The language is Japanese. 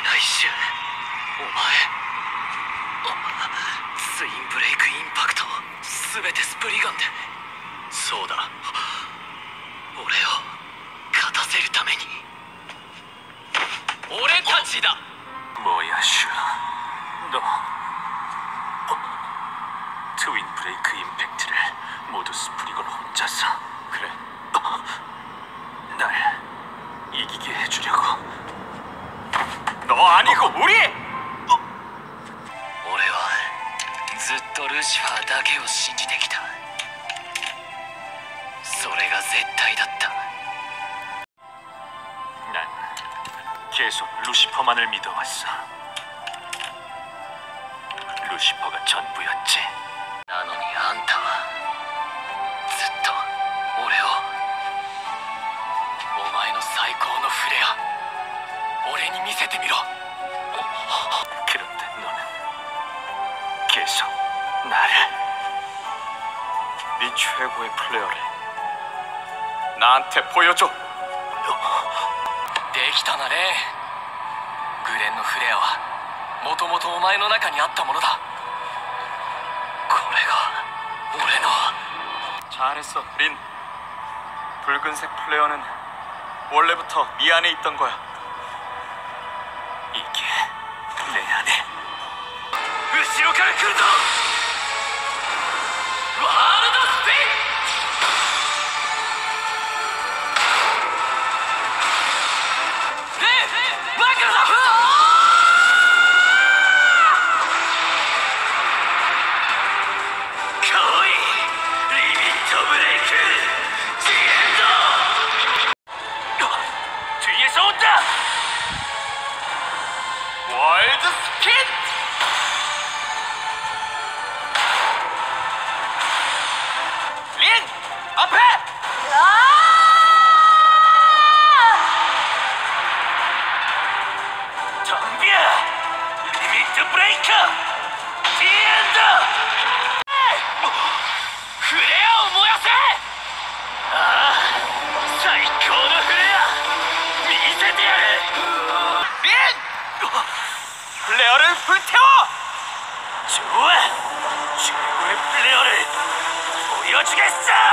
ないシュお前ツインブレイクインパクト全てスプリガンでそうだ俺を勝たせるために俺たちだ 뭐야 슈. 너 트윈 브레이크 임팩트를 모두 스프리건 혼자서 그래 ルシファーだけを信じてきたそれが絶対だった 난 계속 루시퍼만을 믿어왔어 루시퍼가 전부였지 なのにあんたはずっと俺をお前の最高のフレア俺に見せてみろ 그런데 너는 계속 나를 네 최고의 플레이어를 나한테 보여줘 できたなレイグレンのフレアはもともとお前の中にあったものだこれが俺の 잘했어 린 붉은색 플레어는 원래부터 네 안에 있던 거야 이게 내 안에 後ろから来るぞ 플레어를 불태워! 좋아! 최고의 플레어를 보여주겠어!